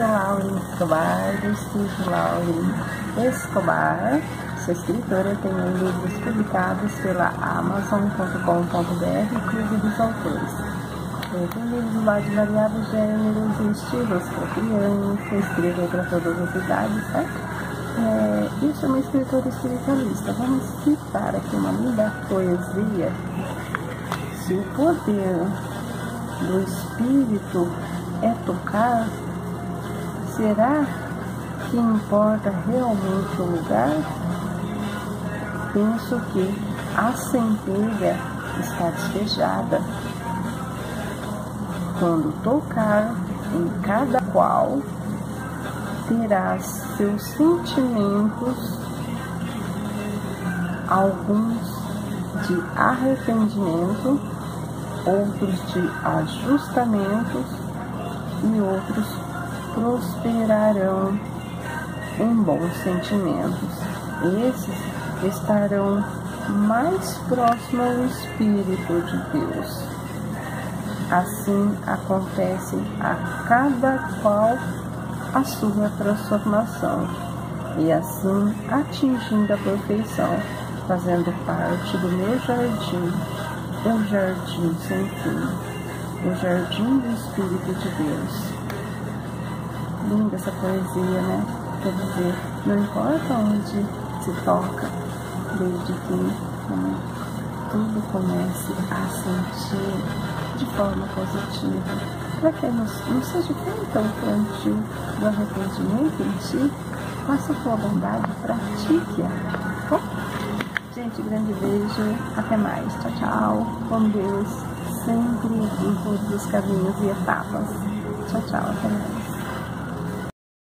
sou Lauren Escobar, do Escobar. Sou escritora, tenho livros publicados pela Amazon.com.br, Clube dos Autores. Eu tenho livros lá de variados gêneros e estilos para criança, escrever para todas as idades, certo? É, eu sou uma escritora espiritualista. Vamos citar aqui uma linda poesia. Se o poder do espírito é tocar, será que importa realmente o lugar? Penso que a centelha está despejada. Quando tocar em cada qual, terá seus sentimentos, alguns de arrependimento, outros de ajustamentos e outros prosperarão em bons sentimentos. Esses estarão mais próximos ao Espírito de Deus. Assim acontece a cada qual a sua transformação e assim atingindo a perfeição, fazendo parte do meu jardim, o jardim sem fim, o jardim do Espírito de Deus. Linda essa poesia, né? Quer dizer, não importa onde se toca, desde que né, tudo comece a sentir de forma positiva para que não, não seja feito o plantio do arrependimento em ti, faça tua bondade, pratique-a. Bom, gente, grande beijo, até mais, tchau, tchau, com Deus, sempre em todos os caminhos e etapas. Tchau, tchau, até mais.